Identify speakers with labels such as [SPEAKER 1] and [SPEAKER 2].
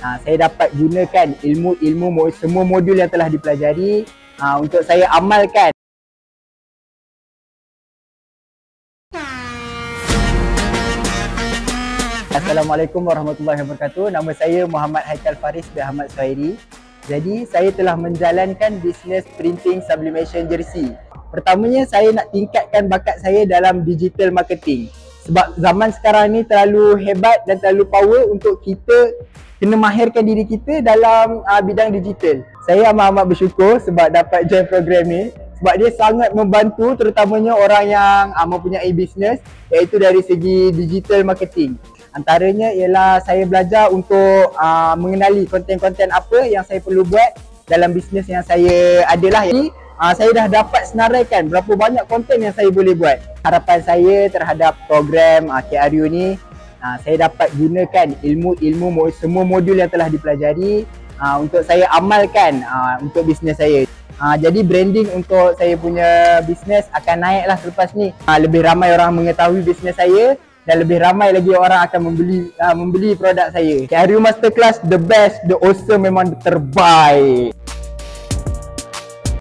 [SPEAKER 1] uh, saya dapat gunakan ilmu-ilmu semua modul yang telah dipelajari uh, untuk saya amalkan. Assalamualaikum warahmatullahi wabarakatuh. Nama saya Muhammad Haikal Faris bin Ahmad Suhairi. Jadi, saya telah menjalankan bisnes printing sublimation jersey. Pertamanya, saya nak tingkatkan bakat saya dalam digital marketing. Sebab zaman sekarang ni terlalu hebat dan terlalu power untuk kita kena mahirkan diri kita dalam uh, bidang digital. Saya amat-amat bersyukur sebab dapat join program ni sebab dia sangat membantu terutamanya orang yang uh, mempunyai bisnes iaitu dari segi digital marketing. Antaranya ialah saya belajar untuk uh, mengenali konten-konten apa yang saya perlu buat dalam bisnes yang saya adalah. Jadi uh, saya dah dapat senaraikan berapa banyak konten yang saya boleh buat. Harapan saya terhadap program uh, KRU ni uh, saya dapat gunakan ilmu-ilmu semua modul yang telah dipelajari uh, untuk saya amalkan uh, untuk bisnes saya. Uh, jadi branding untuk saya punya bisnes akan naiklah selepas ni. Uh, lebih ramai orang mengetahui bisnes saya dan lebih ramai lagi orang akan membeli uh, membeli produk saya. KRU Masterclass the best, the awesome memang terbaik.